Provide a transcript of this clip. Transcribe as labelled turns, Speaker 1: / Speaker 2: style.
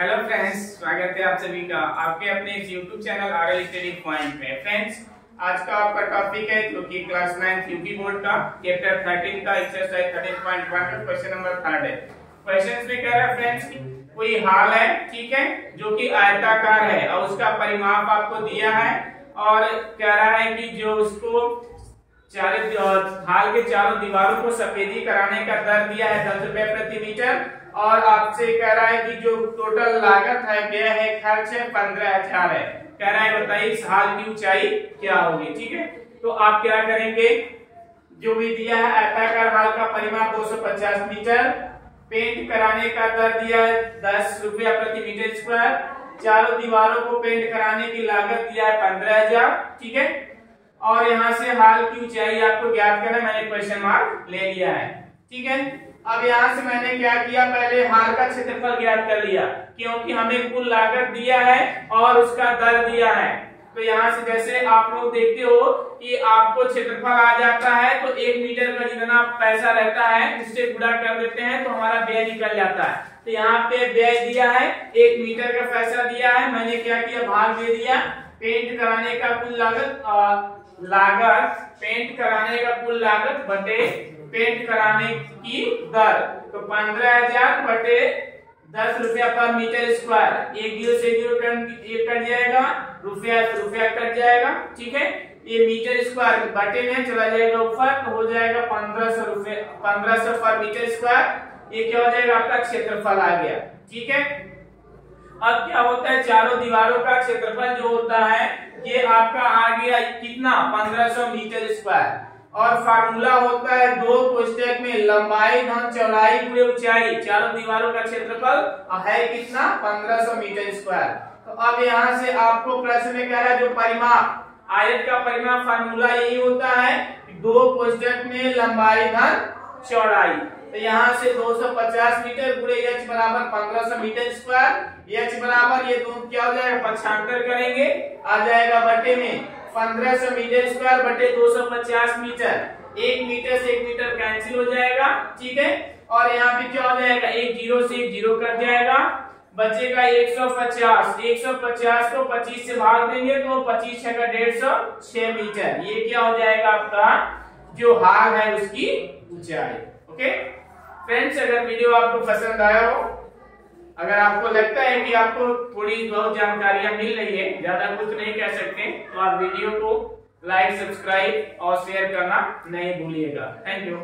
Speaker 1: Hello friends स्वागत है आप सभी का। आपके अपने इस YouTube channel R L study point में। फ्रेंड्स आज का आपका टॉपिक है जो कि क्लास नाइन्थ यूपी बोर्ड का चैप्टर 13 का एक्सरसाइज 13.1 का क्वेश्चन नंबर थर्ड है। क्वेश्चन में कह रहा है फ्रेंड्स की कोई हाल है, ठीक है, जो कि आयताकार है, और उसका परिमाप आपको दिया है, और कह रहा है कि जो उसको चारों हाल के चारों दीवारों को सफेदी कराने का दर दिया है दस रुपए प्रति मीटर। और आपसे कह रहा है कि जो टोटल लागत है, व्यय है, खर्च है, पंद्रह हज़ार है। कह रहा है, बताइए इस हाल की ऊंचाई क्या होगी, ठीक है? तो आप क्या करेंगे? जो भी दिया है, आयताकार हाल का परिमाप 250 मीटर। पेंट कराने का दर दिया है दस रुपया प्रति मीटर स्क्वायर। चारों दीवारों को पेंट कराने की लागत दिया है पंद्रह हज़ार, ठीक है? और यहाँ से हाल की ऊंचाई आपको ज्ञात करना मैंने क्वेश्चन मार्क ले लिया है। ठीक है? अब यहाँ से मैंने क्या किया? पहले हार का क्षेत्रफल ज्ञात कर लिया, क्योंकि हमें कुल लागत दिया है और उसका दर दिया है। तो यहाँ से जैसे आप लोग देखते हो कि आपको क्षेत्रफल आ जाता है तो एक मीटर का जितना पैसा रहता है उससे गुड़ा कर देते हैं तो हमारा व्यय निकल जाता है। तो यहाँ पे व्यय दिया है, एक मीटर का पैसा दिया है, मैंने क्या किया? भाग दे दिया। पेंट कराने का कुल लागत लागत पेंट कराने का कुल लागत बटे पेंट कराने की दर। तो पंद्रह हज़ार बटे दस रुपया पर मीटर स्क्वायर एक ज़ीरो से ज़ीरो कट जाएगा, रुपया रुपया कट जाएगा, ठीक है? ये मीटर स्क्वायर बटे में चला जाएगा ऊपर तो हो जाएगा पंद्रह सौ रुपए पंद्रह सौ पर मीटर स्क्वायर ये क्या हो जाएगा? आपका क्षेत्रफल आ गया, ठीक है? अब क्या होता है? चारों दीवारों का क्षेत्रफल जो होता है, ये आपका आ गया कितना? पंद्रह सौ मीटर स्क्वायर। और फार्मूला होता है दो कोष्टक में लंबाई, धन, चौड़ाई पूरे ऊंचाई। चारों दीवारों का क्षेत्रफल है कितना? 1500 मीटर स्क्वायर। तो अब यहाँ से आपको प्रश्न में कह रहा है जो परिमाप, आयत का परिमाप, फार्मूला यही होता है, दो कोष्टक में लंबाई, धन, चौड़ाई। तो यहाँ से 250 मीटर पूरे एच बराबर 1500 मीटर स्क्वायर एच बराबर ये दोनों क्या हो जाएगा? पक्षांतर करेंगे। आ जाएगा बटे में पंद्रह सौ मीटर स्क्वायर बटे दो सौ पचास मीटर। एक मीटर से एक मीटर कैंसिल हो जाएगा, ठीक है? और यहाँ पे क्या हो जाएगा? एक ज़ीरो से एक ज़ीरो कट जाएगा। बचेगा 150 150 को 25 से भाग देंगे तो 25 छह का डेढ़ सौ छह मीटर। ये क्या हो जाएगा आपका? जो हार है उसकी ऊंचाई। ओके फ्रेंड्स अगर वीडियो आपको पसंद आया हो, अगर आपको लगता है कि आपको थोड़ी बहुत जानकारियाँ मिल रही है, ज़्यादा कुछ नहीं कह सकते तो आप वीडियो को लाइक सब्सक्राइब और शेयर करना नहीं भूलिएगा। Thank you